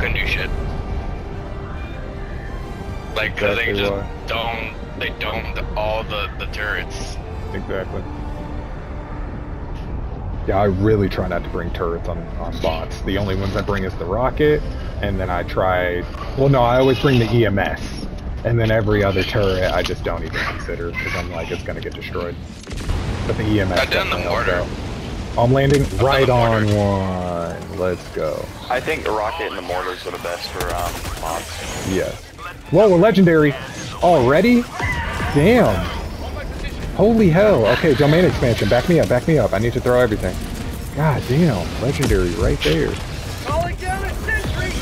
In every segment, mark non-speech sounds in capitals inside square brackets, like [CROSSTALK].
couldn't do shit. Like, cause they Exactly just why. domed, they domed all the, the turrets. Exactly. Yeah, I really try not to bring turrets on, on bots. The only ones I bring is the rocket, and then I try. Well, no, I always bring the EMS, and then every other turret I just don't even consider because I'm like it's gonna get destroyed. But the EMS. I've done the mortar. out. I'm landing right on one. Let's go. I think the rocket and the mortars are the best for um, mods. Yes. Whoa, we're legendary already. Damn. Holy hell. Okay, domain expansion. Back me up, back me up. I need to throw everything. God damn. Legendary right there. Calling down a sentry!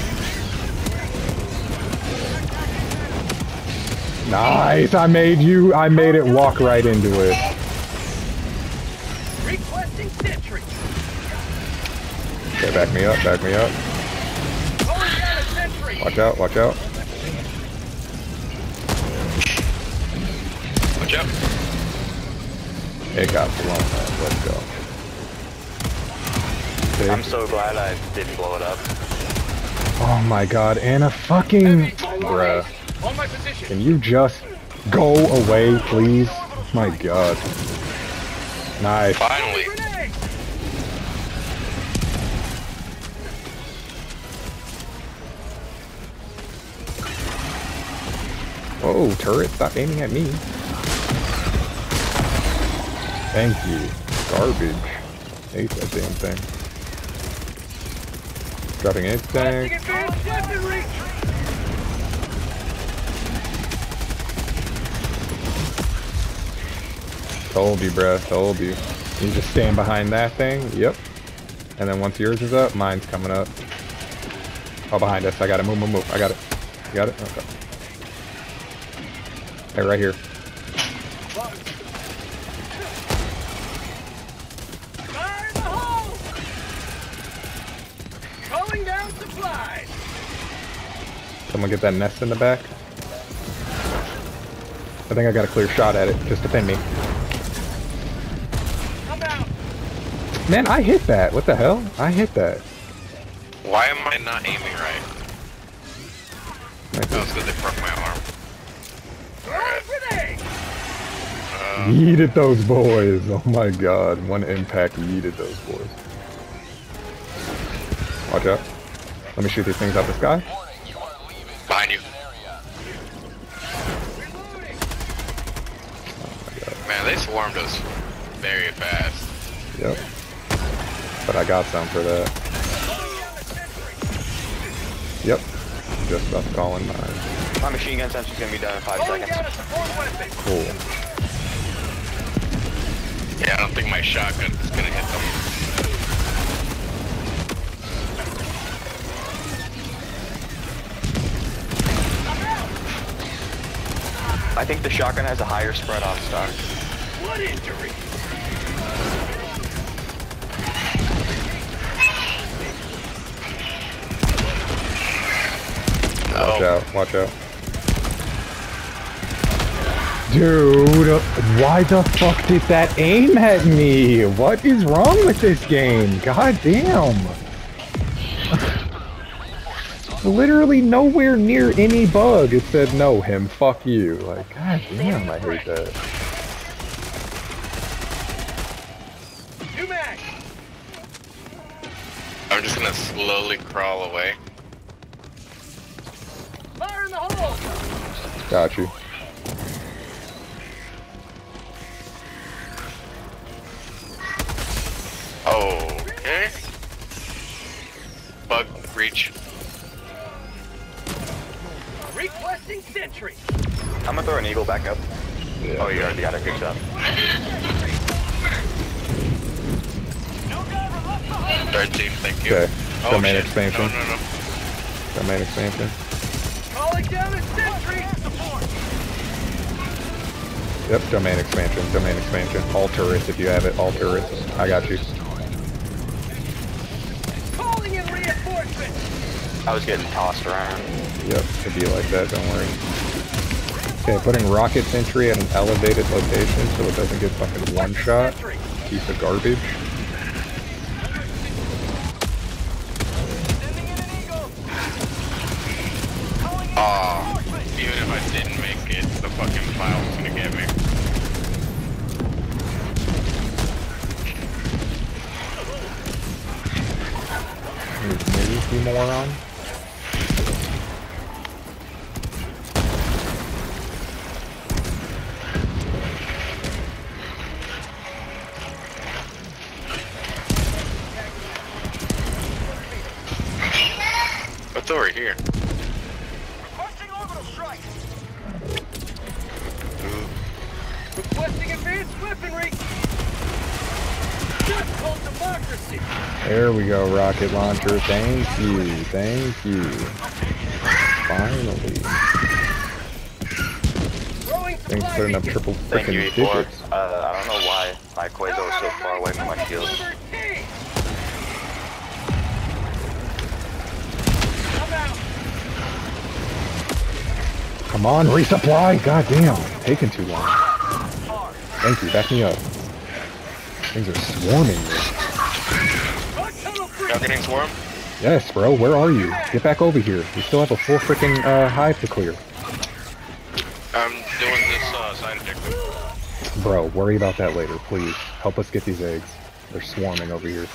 Nice. I made you, I made it walk right into it. Okay, back me up, back me up. Calling down a sentry! Watch out, watch out. Watch out. It got blown up. Let's go. Okay. I'm so glad I didn't blow it up. Oh my god, Anna a fucking... Bruh. On my position! Can you just go away, please? My god. Nice. Finally. Oh, turret, stop aiming at me. Thank you. Garbage. Hate that damn thing. Dropping weaponry! Told you, bruh. Told you. You just stand behind that thing. Yep. And then once yours is up, mine's coming up. Oh, behind us. I got it. Move, move, move. I got it. You got it? Okay. Right here. Fire in the hole! Calling down supplies! Someone get that nest in the back. I think I got a clear shot at it. Just defend me. Man, I hit that. What the hell? I hit that. Why am I not aiming right? It's because they broke my arm. Throwing grenade! Uh, Yeeted those boys. Oh my god. One impact yeeted those boys. Watch out. Let me shoot these things out the sky. behind you. Reloading! Man, they swarmed us very fast. Yep. But I got some for that. Calling down a sentry! Yep. Just about to call in mine. My machine gun sensor's gonna be done in five oh, seconds. down a support weapon! Cool. Yeah, I don't think my shotgun is gonna hit them. I think the shotgun has a higher spread off stock. Blood injury! Watch Oh, out. Watch out. Dude, why the fuck did that aim at me? What is wrong with this game? God damn. Literally nowhere near any bug. It said no him. Fuck you. Like, god damn, I hate that. Two mag! I'm just gonna slowly crawl away. Fire in the hole! Got you. Requesting! I'm gonna throw an eagle back up. Yeah. Oh, you already got a good shot. No cover left behind! Third team, thank you. Okay. Oh, Domain shit. expansion. No, no, no. Domain expansion. Calling down a sentry! Support! Yep, domain expansion, domain expansion. All turrets if you have it, all turrets. I got you. Calling in reinforcements! I was getting tossed around. Yep, it'd be like that, don't worry. Okay, putting rocket sentry at an elevated location so it doesn't get fucking one shot. Piece of garbage. What's here? Requesting orbital strike. Requesting advanced weaponry. Just called democracy. There we go, rocket launcher. Thank you, thank you. Finally. Thanks for putting up triple freaking E4. digits. Uh, I don't know why my Quasar is so far away from my shield. Come on, resupply! God damn, taking too long. Thank you, back me up. Things are swarming me. Hot tunnel free. Y'all getting swarmed? Yes, bro, where are you? Get back over here. We still have a full freaking uh, hive to clear. I'm doing this uh, side objective. Bro, worry about that later, please. Help us get these eggs. They're swarming over here.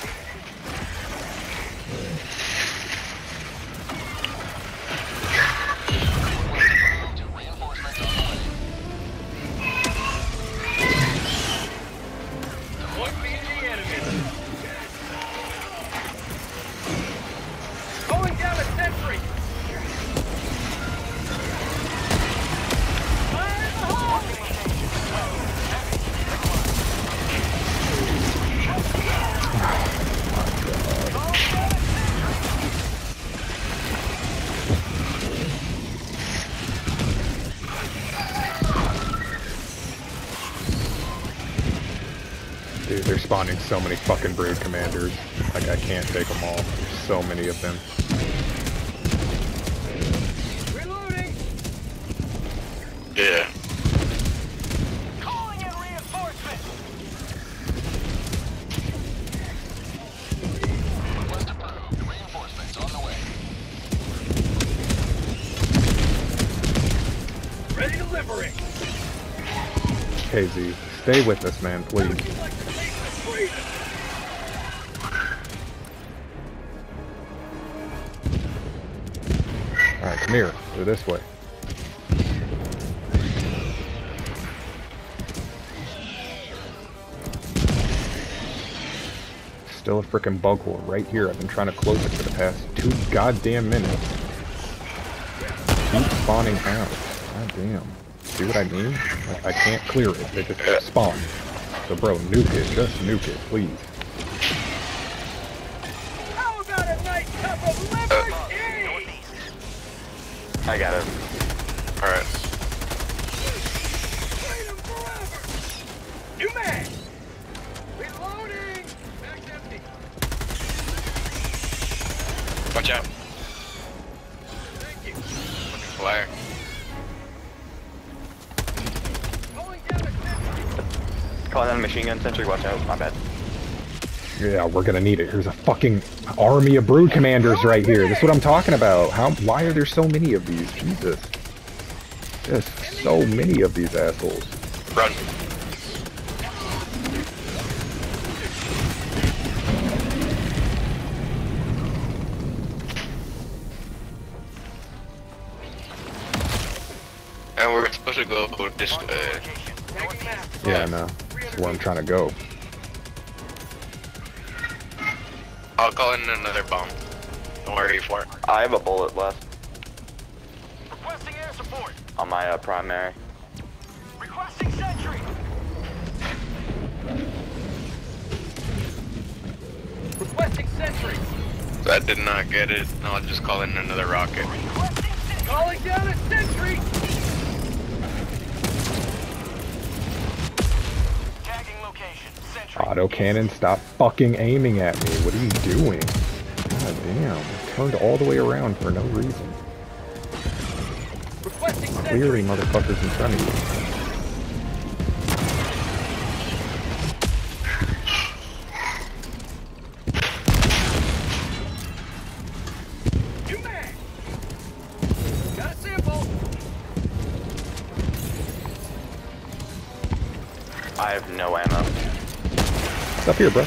Spawning so many fucking brood commanders. Like, I can't take them all. There's so many of them. Reloading. Yeah. Calling in reinforcements. Ready to liberate. KZ, stay with us, man, please. Come here. Go this way. Still a freaking bug hole right here. I've been trying to close it for the past two goddamn minutes. Keep spawning out. God damn. See what I mean? I can't clear it. They just spawn. So bro, nuke it. Just nuke it, please. We're gonna need it. Here's a fucking army of brood commanders right here. That's what I'm talking about. How? Why are there so many of these? Jesus. Just so many of these assholes. Run. And we're supposed to go this way. Yeah, I know. That's where I'm trying to go. I'll call in another bomb. Don't worry for it. I have a bullet left Requesting air support. on my uh, primary. Requesting sentry. Requesting sentry. That did not get it. I'll just call in another rocket. Requesting sentry. Calling down a sentry. Auto cannon, stop fucking aiming at me. What are you doing? God damn. Turned all the way around for no reason. Clearly motherfuckers in front of you. Got a. I have no ammo. It's up here, bro.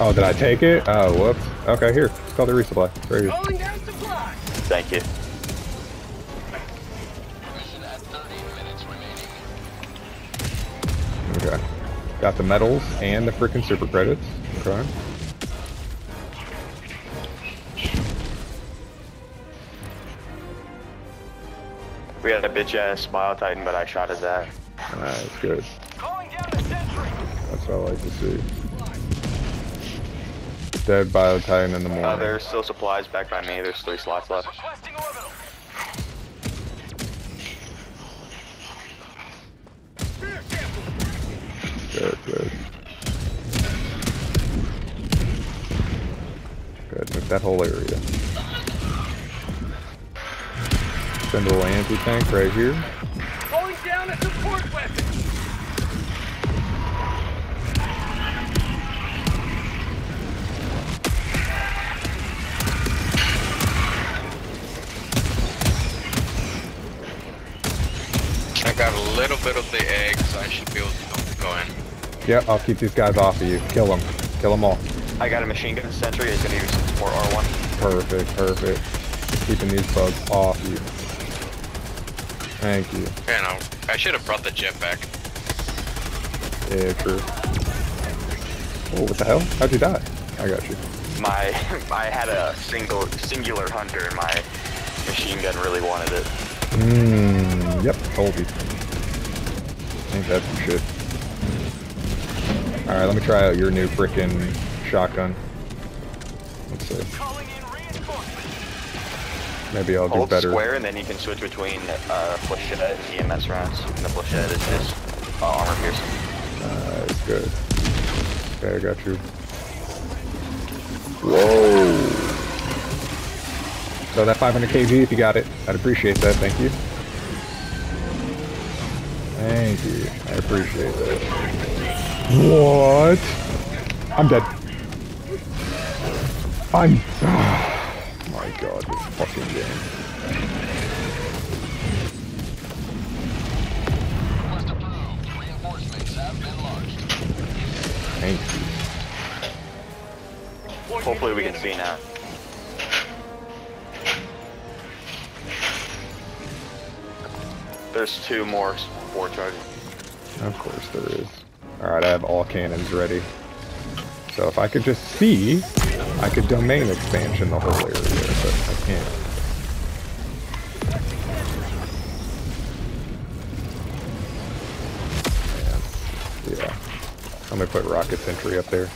Oh, did I take it? Oh, whoops. Okay, here. It's called the resupply. It's Right here. Down supplies. Thank you. Okay. Got the medals and the freaking super credits. Okay. We had a bitch ass Bio Titan, but I shot his ass. Alright, that's good. I like to see. Dead Bio Titan in the morning. Uh, there's still supplies back by me. There's three slots left. Requesting orbital. Spear sample. Good, good. Good, move that whole area. Send a little anti-tank right here. Bit of the eggs. I should be able to go in. Yep, I'll keep these guys off of you. Kill them. Kill them all. I got a machine gun sentry. It's gonna use support R1. Perfect, perfect. Just keeping these bugs off you. Thank you. You know, I should have brought the jetpack. Yeah, true. Oh, what the hell? How'd you die? I got you. My, [LAUGHS] I had a single singular hunter, and my machine gun really wanted it. Mmm, yep, told you. Ain't that some shit. Alright, let me try out your new frickin' shotgun. Let's see. Calling in reinforcements. Maybe I'll do Hold better. square, and then you can switch between uh, flechette and EMS rounds. And the flechette is just uh, armor piercing. Uh, it's good. Okay, I got you. Whoa! So that 500 kg, if you got it, I'd appreciate that. Thank you. Thank you. I appreciate that. What? I'm dead. I'm. Oh [SIGHS] my God, this fucking game. Thank you. Hopefully, we can see now. There's two more Of course there is. Alright, I have all cannons ready. So if I could just see, I could domain expansion the whole area, but I can't. Yeah. Let me put rocket sentry up there.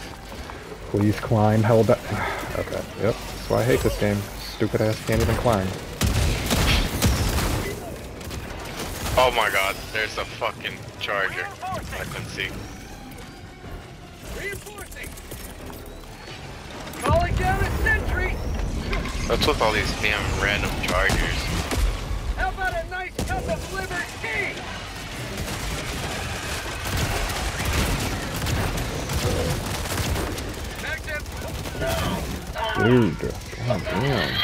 Please climb, hell da- [SIGHS] Okay, yep. That's why I hate this game. Stupid ass can't even climb. Oh my god, there's a fucking charger. I couldn't see. Reinforcing. Calling down a sentry. What's with all these damn random chargers? How about a nice cup of liver tea? Magnum. Dude, god damn.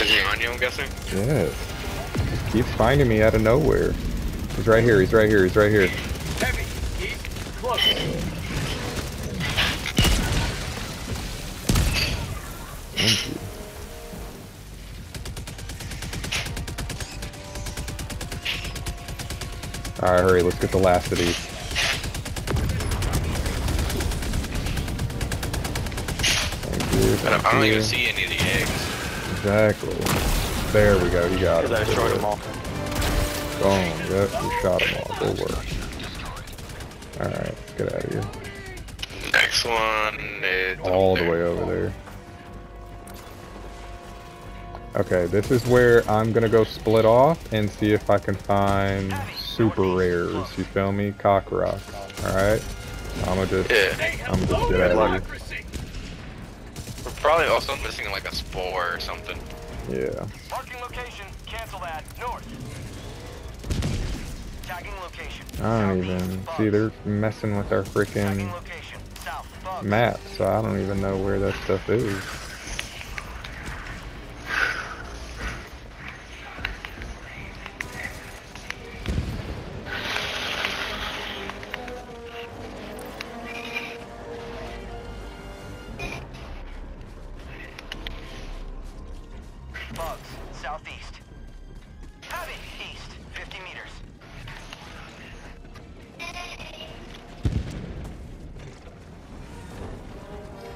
Is he on you, I'm guessing? Yes. Just keeps finding me out of nowhere. He's right here, he's right here, he's right here. Heavy. East. Close. Thank you. Alright, hurry, let's get the last of these. Thank you. I don't, Thank I don't you. even see any of the eggs. Exactly. There we go, you got it. Because I destroyed them all. Boom, yep, you shot them all. Good work. Alright, get out of here. Next one is all the there. way over there. Okay, this is where I'm gonna go split off and see if I can find super rares. You feel me? Cock rock. Alright? I'ma just Yeah, I'm just get out of Democracy. we're probably also missing like a spore or something. Yeah. Marking location. Cancel that. North. Tagging location. I don't even see they're messing with our freaking. Map, so I don't even know where that stuff is. Bugs, southeast. Heavy, east, 50 meters.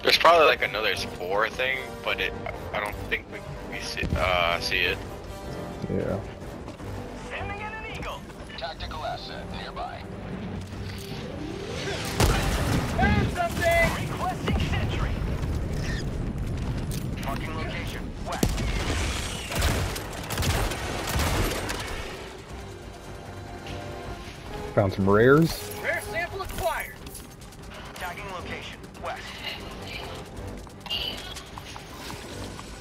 There's probably like another spore thing, but it I don't think we, we see, uh, see it. Yeah. Sending in an eagle. Tactical asset nearby. Found something! Requesting sentry. Marking location, Found some rares. Rare sample acquired! Tagging location, west.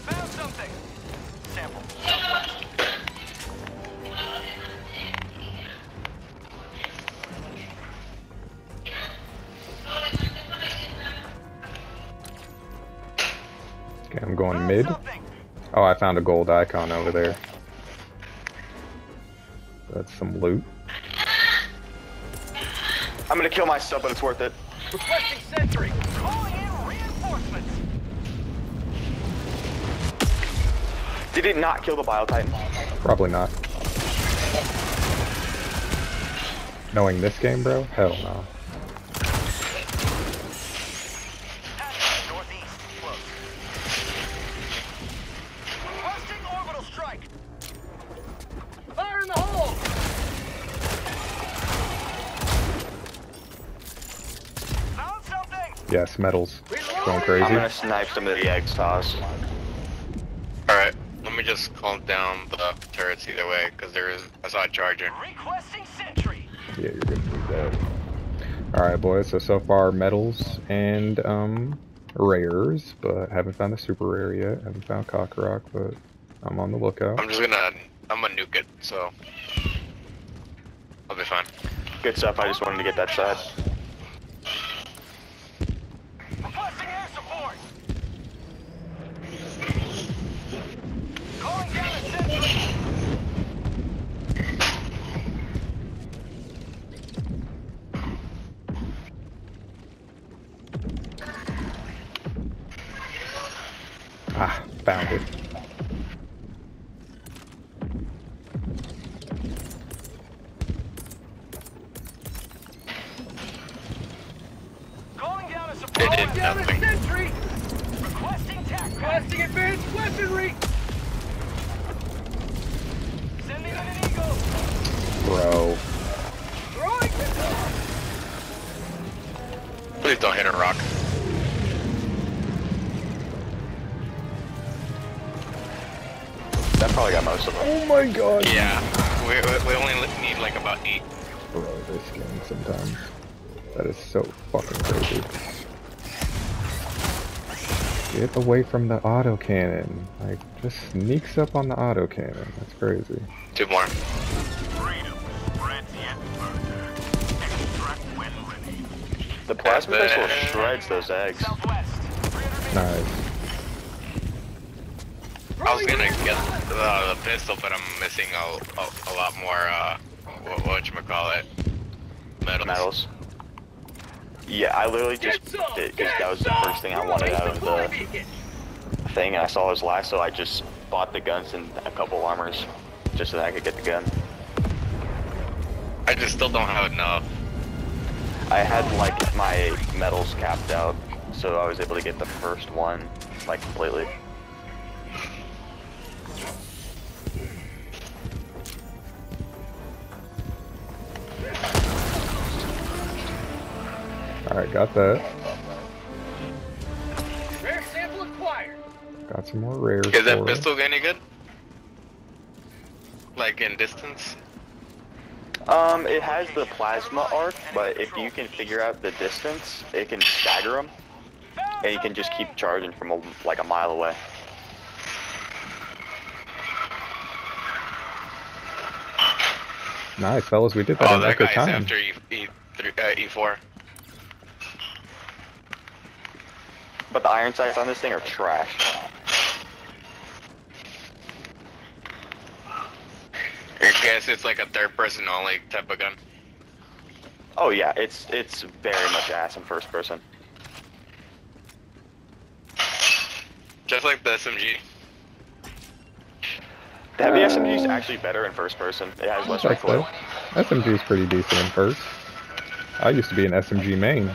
Found something. Sample, southwest. Okay, I'm going Found mid. something. Oh, I found a gold icon over there. That's some loot. I'm gonna kill myself, but it's worth it. Requesting sentry! Calling in reinforcements. Did it not kill the Bio Titan? Probably not. Knowing this game, bro? Hell no. Heading northeast, close. Requesting orbital strike. Fire in the hole! Found something. Medals. Going I'm gonna snipe some of the egg stars. Alright, let me just calm down the turrets either way, because there is I saw a charger. Requesting sentry. Yeah, you're gonna need that. Alright, boys, so so far medals and um rares, but haven't found the super rare yet. Haven't found Cockrock, but I'm on the lookout. I'm just gonna I'm gonna nuke it, so I'll be fine. Good stuff. I just wanted to get that side. Requesting air support. Calling down a sentry. Ah, found it. Away from the autocannon. Like, just sneaks up on the autocannon. That's crazy. Two more. Freedom. Red yet further. Extract when ready. The plasma That's pistol shreds those eggs. Southwest. 300 meters. Nice. I was gonna get the, the pistol, but I'm missing a, a, a lot more, uh, what, whatchamacallit, medals. Medals. Yeah, I literally just some! did because that was the first thing I wanted out of the thing, and I saw his last, so I just bought the guns and a couple armors just so that I could get the gun. I just still don't have enough. I had like my medals capped out, so I was able to get the first one like completely. Alright, got that. Rare sample acquired! Got some more rares. Is that for it. pistol any good? Like in distance? Um, it has the plasma arc, but if you can figure out the distance, it can stagger them, and you can just keep charging from a, like a mile away. Nice, fellas. We did that Oh, in that record guy's time. after E, e, three, uh, E4. But the iron sights on this thing are trash. I guess it's like a third person only type of gun. Oh yeah, it's it's very much ass in first person. Just like the SMG. Heavy SMG is uh. actually better in first person. It has less recoil. good. SMG is pretty decent in first. I used to be an SMG main.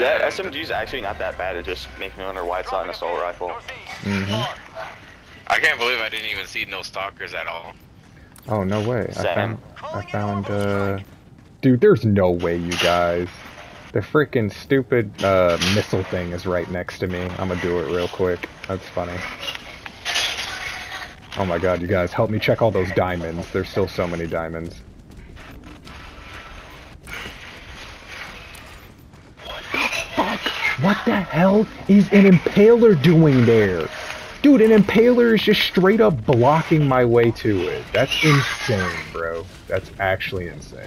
And Yeah, SMG is actually not that bad. It just makes me wonder why it's not an assault rifle. Northeast. hmm I can't believe I didn't even see no stalkers at all. Oh no way! I found, I found, uh, dude. There's no way, you guys. The freaking stupid uh, missile thing is right next to me. I'm gonna do it real quick. That's funny. Oh my god, you guys, help me check all those diamonds. There's still so many diamonds. Fuck! What the hell is an impaler doing there? Dude, an impaler is just straight up blocking my way to it. That's insane, bro. That's actually insane.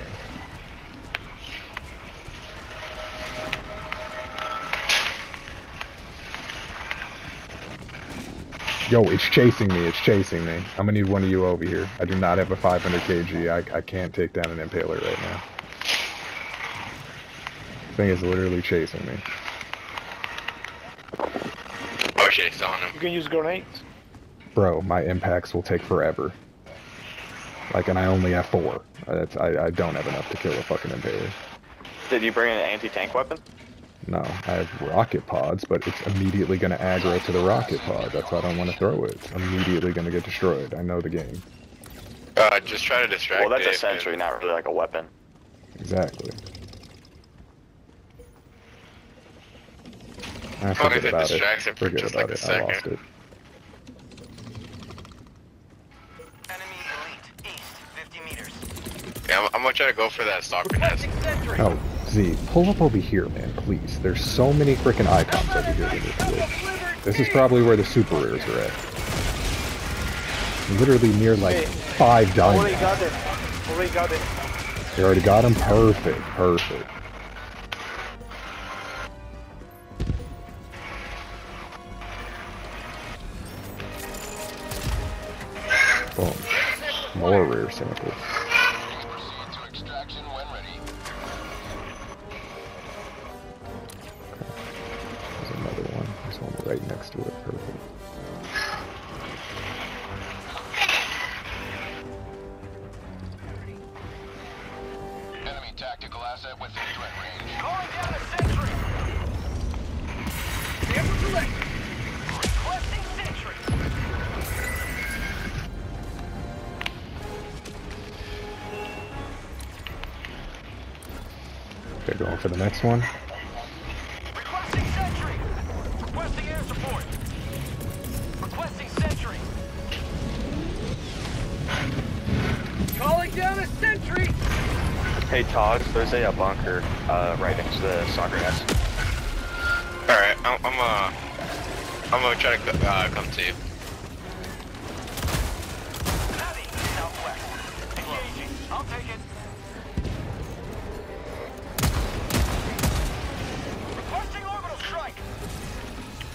Yo, it's chasing me. It's chasing me. I'm gonna need one of you over here. I do not have a 500 kg. I, I can't take down an impaler right now. Thing is literally chasing me. Oh shit, it's on him. You can use grenades. Bro, my impacts will take forever. Like, and I only have four. That's, I, I don't have enough to kill a fucking impaler. Did you bring an anti-tank weapon? No, I have rocket pods, but it's immediately gonna aggro to the rocket pod. That's why I don't want to throw it. It's immediately gonna get destroyed. I know the game. Uh, just try to distract Well, that's it a and- sentry, not really like a weapon. Exactly. I long as forget it about it. distracts it for Forget just about like a it. I lost second. it. Enemy elite. East. 50 meters. Yeah, I'm, I'm gonna try to go for that stalker nest. Oh, Z, pull up over here, man, please. There's so many freaking icons over here we need to get. This is probably where the super rares are at. Literally near like Okay. five Already diamonds. got it. Already got it. You already got him? Perfect, perfect. More rare samples. Proceed to extraction when ready. There's another one. There's one right next to it. Perfect. Tactical asset within threat range. Calling down a sentry. Sample collected. Okay, going for the next one. Requesting sentry. Requesting air support. Requesting sentry. Calling down a sentry. Hey Todd, there's a, uh bunker uh, right next to the stalker nest. Alright, I'm, I'm uh, I'm gonna try to uh, come to you.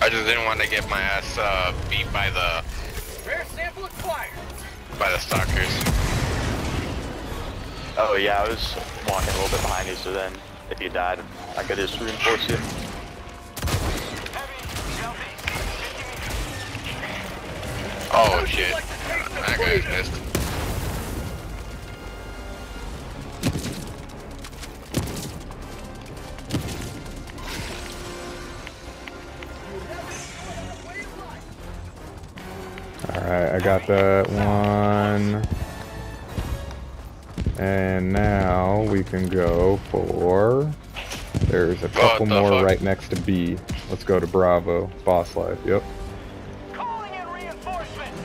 I just didn't want to get my ass uh, beat by the Rare sample acquired. by the stalkers. Oh yeah, I was walking a little bit behind you, so then if you died, I could just reinforce you. Heavy. Southeast. 50 meters. Oh shit, like to taste the that guy's missed. Got that one. And now we can go for. There's a couple the more fuck? right next to B. Let's go to Bravo. Boss life. Yep. Calling in reinforcements.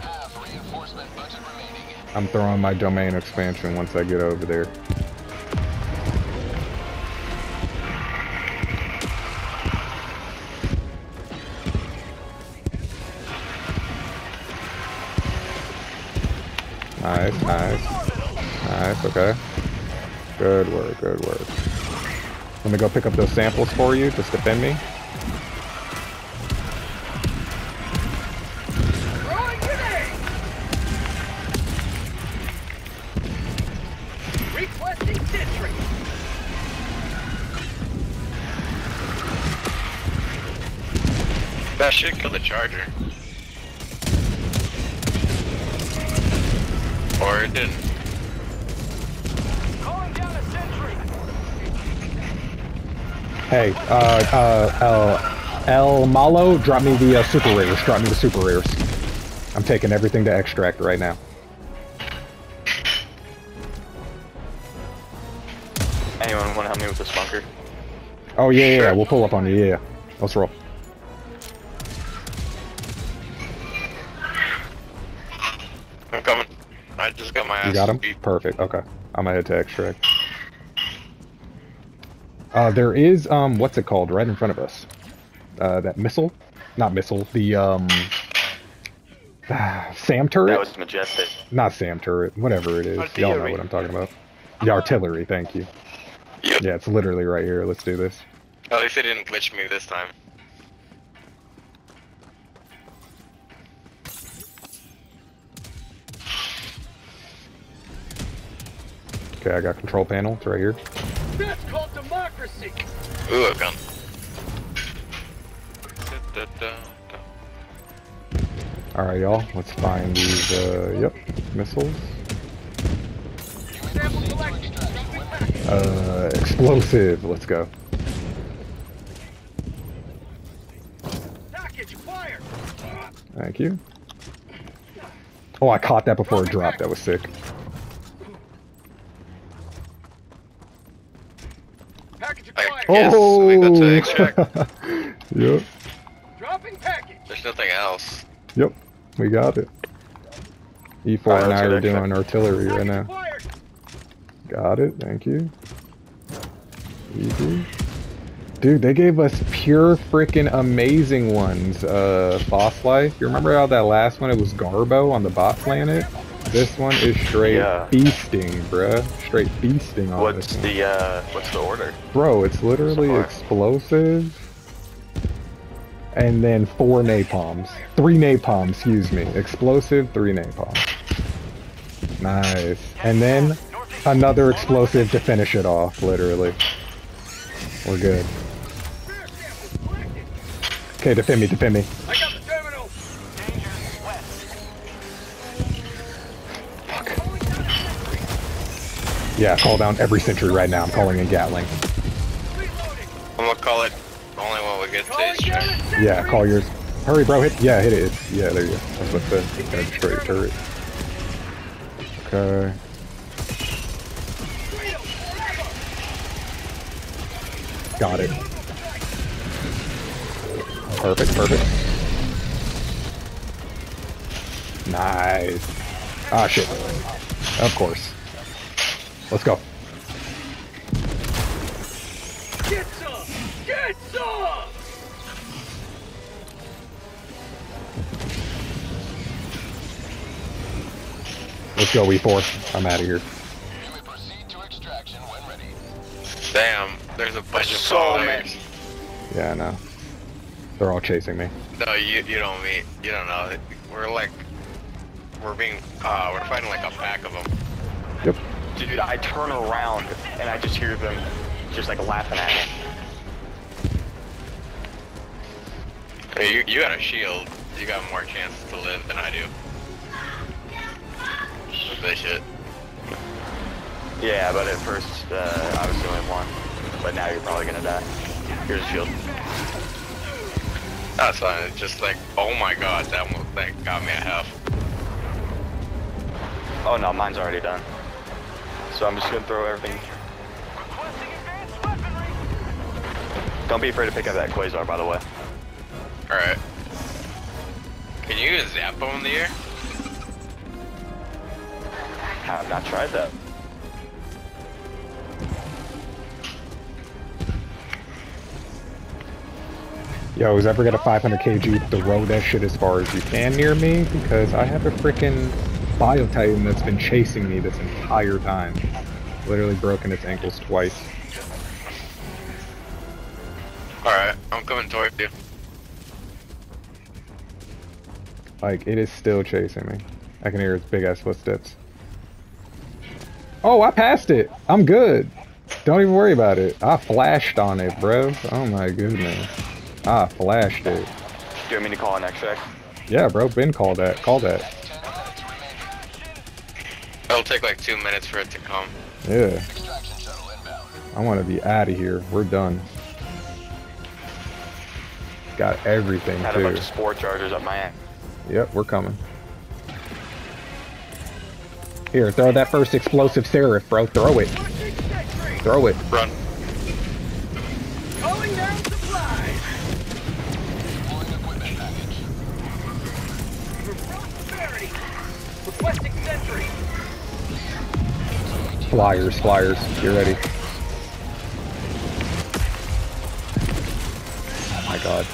Half reinforcement budget remaining. I'm throwing my domain expansion once I get over there. Nice, nice. Nice, okay. Good work, good work. Let me go pick up those samples for you. Just defend me. Throwing grenade. Requesting sentry. That should kill the charger. Or it didn't. Calling down a sentry. Hey, uh, uh, El, El Malo, drop me the uh, super rares. Drop me the super rares. I'm taking everything to extract right now. Anyone want to help me with this bunker? Oh yeah, yeah, yeah, we'll pull up on you. Yeah, yeah. let's roll. You got him? Perfect. Okay, I'm gonna head to extract. Uh, there is um, what's it called? Right in front of us. Uh, that missile, not missile. The um, [SIGHS] Sam turret. That was majestic. Not Sam turret. Whatever it is. Y'all know what I'm talking about. The artillery. Thank you. Yep. Yeah, it's literally right here. Let's do this. At least they didn't glitch me this time. Okay, I got control panel. It's right here. That's called democracy. Ooh, a gun. Da, da, da, da. All right, y'all. Let's find these. Uh, yep, missiles. Sample collected. Dropping package. Uh, explosive. Let's go. Thank you. Oh, I caught that before it dropped. That was sick. Package I we go to extract. [LAUGHS] yep. Dropping package. There's nothing else. Yep. We got it. E4 Alright, and I are extra. doing artillery right now. acquired. Got it. Thank you. Easy. Dude, they gave us pure freaking amazing ones. Uh, Boss Life. You remember how that last one it was Garbo on the bot planet? This one is straight Yeah. feasting, bruh. Straight beasting on What's this one. the uh? What's the order? Bro, it's literally So explosive. And then four napalms. Three napalms, excuse me. Explosive, three napalms. Nice. And then another explosive to finish it off, literally. We're good. Rare sample collected. Okay, defend me, defend me. Yeah, call down every sentry right now. I'm calling in Gatling. I'm gonna call it only when we get to Calling down a extract. sentry. Yeah, call yours. Hurry, bro. Hit. Yeah, hit it. Yeah, there you go. That's what the gonna destroy your turret. Okay. Got it. Perfect, perfect. Nice. Ah, shit. Of course. Let's go. Get some. Get some. Let's go, E4. I'm out of here. You may proceed to extraction when ready. Damn, there's a bunch of So many. Yeah, I know. They're all chasing me. No, you you don't mean you don't know. We're like we're being uh we're fighting like a pack of them. Dude, I turn around and I just hear them just like laughing at me. Hey, you you got a shield. You got more chance to live than I do. With this shit. Yeah, but at first uh, I was the only one. But now you're probably gonna die. Here's a shield. That's fine. It's just like, oh my god, that one that got me a half. Oh no, mine's already done. So I'm just gonna throw everything. Requesting advanced weaponry. Don't be afraid to pick up that quasar, by the way. All right. Can you zap them in the air? I have not tried that. Yo, who's ever got a 500 kg, throw that shit as far as you can near me because I have a freaking Biotitan that's been chasing me this entire time. Literally broken its ankles twice. All right, I'm coming towards you. Like, it is still chasing me. I can hear its big ass footsteps. Oh, I passed it! I'm good! Don't even worry about it. I flashed on it, bro. Oh my goodness. I flashed it. Do you want me to call an extract? Yeah, bro. Ben called that. Call that. It'll take like two minutes for it to come. Yeah. Extraction shuttle inbound. I want to be out of here. We're done. Got everything Had a bunch of spore chargers up my ass. Yep, we're coming. Here, throw that first explosive seraph, bro. Throw it. Throw it. Run. Calling down supplies. Deploying equipment package. Requesting sentry. Flyers, flyers. Get ready. Oh my god.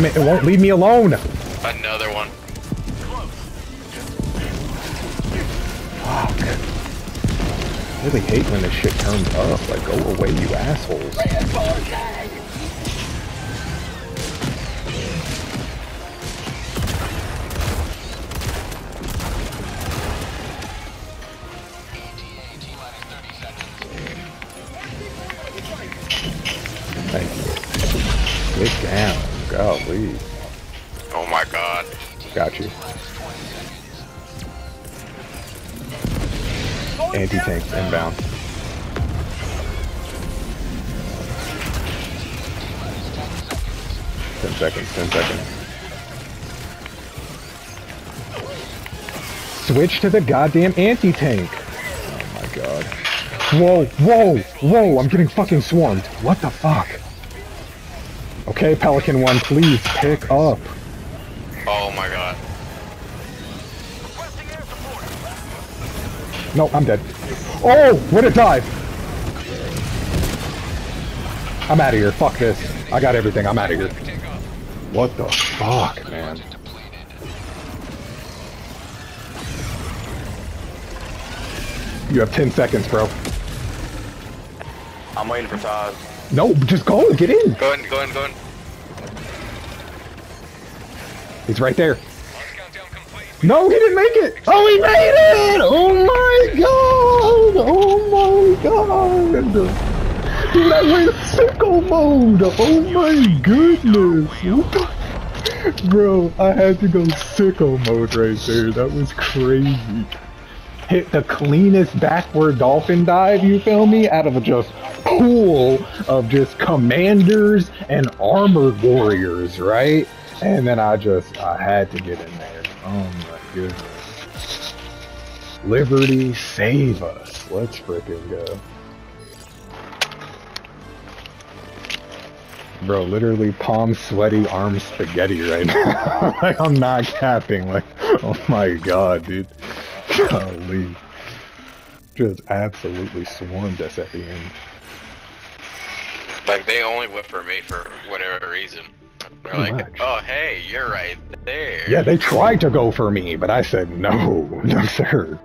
Damn it, it won't leave me alone. Another one. Fuck. I really hate when this shit turns up. Like, go away, you assholes. Seconds, ten seconds. Switch to the goddamn anti-tank. Oh my god. Whoa, whoa, whoa, I'm getting fucking swarmed. What the fuck? Okay, Pelican 1, please pick up. Oh my god. Requesting air support. No, I'm dead. Oh, what a dive! I'm out of here. Fuck this. I got everything. I'm out of here. What the fuck, man? You have 10 seconds, bro. I'm waiting for Taz. No, just go. Get in. Go in, go in, go in. He's right there. No, he didn't make it. Oh, he made it. Oh my god. Oh my god. Dude, I went sicko mode. Oh my goodness. Bro, I had to go sicko mode right there. That was crazy. Hit the cleanest backward dolphin dive, you feel me? Out of a just pool of just commanders and armored warriors, right? And then I just, I had to get in there. Oh my goodness. Liberty, save us. Let's frickin' go. Bro, literally palm sweaty, arm spaghetti right now. [LAUGHS] like, I'm not capping. Like, oh my god, dude. Golly. Just absolutely swarmed us at the end. Like they only went for me for whatever reason. They're Pretty like, much. oh hey, you're right there. Yeah, they tried to go for me, but I said no, [LAUGHS] no sir.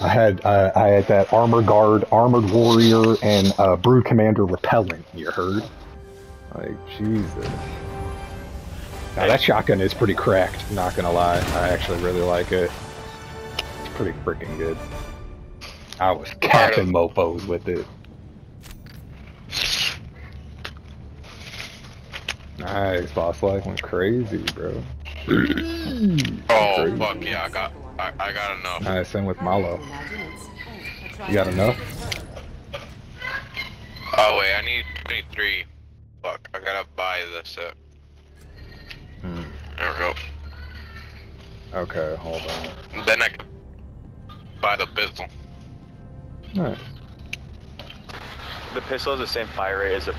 I had uh, I had that armor guard, armored warrior, and uh, brood commander repellent. You heard? Like Jesus. Now that shotgun is pretty cracked. Not gonna lie, I actually really like it. It's pretty freaking good. I was capping mofo's with it. Nice, boss life went crazy, bro. [CLEARS THROAT] Oh Crazy. fuck yeah, I got I, I got enough. Nice, same with Malo. You got enough? Oh wait, I need 23. Fuck, I gotta buy this set. Hmm. There we go. Okay, hold on. Then I can buy the pistol. Nice. The pistol has the same fire rate as a